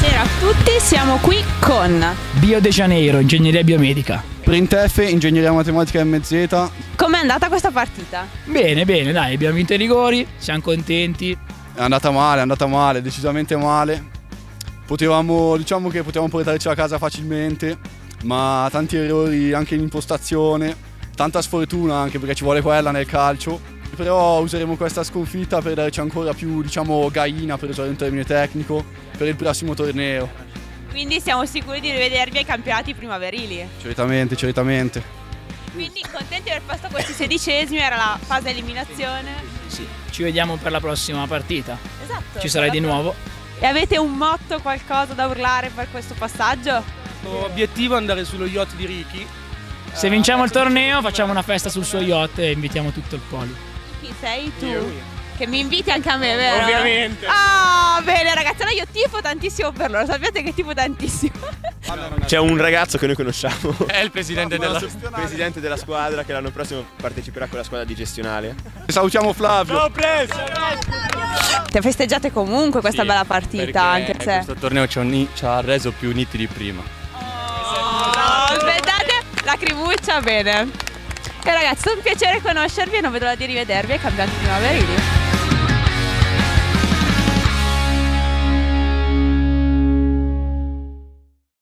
Buonasera a tutti, siamo qui con Bio de Janeiro, ingegneria biomedica. Printef, ingegneria matematica MZ. Com'è andata questa partita? Bene, bene, dai, abbiamo vinto i rigori, siamo contenti. È andata male, è andata male, decisamente male. Potevamo, diciamo che potevamo portarci a casa facilmente, ma tanti errori anche in impostazione, tanta sfortuna anche perché ci vuole quella nel calcio. Però useremo questa sconfitta per darci ancora più, diciamo, gaina, per usare un termine tecnico, per il prossimo torneo. Quindi siamo sicuri di rivedervi ai campionati primaverili. Certamente, certamente. Quindi contenti di aver posto questi sedicesimi, era la fase eliminazione. Sì, ci vediamo per la prossima partita. Esatto. Ci sarai di nuovo. E avete un motto, qualcosa da urlare per questo passaggio? L'obiettivo è andare sullo yacht di Ricky. Se vinciamo il torneo facciamo una festa sul suo yacht e invitiamo tutto il poli. Chi sei tu? Che mi inviti anche a me, vero? Ovviamente. Ah, bene ragazzi, allora io tifo tantissimo per loro, sappiate che tifo tantissimo. C'è un ragazzo che noi conosciamo, È il presidente della... presidente della squadra, che l'anno prossimo parteciperà con la squadra di gestionale. Salutiamo Flavio. Te festeggiate comunque questa bella partita, anche se... questo torneo ci ha, ci ha reso più uniti di prima. Oh, aspettate, lacrimuccia, bene. E ragazzi, è un piacere conoscervi e non vedo l'ora di rivedervi ai campionati primaverili.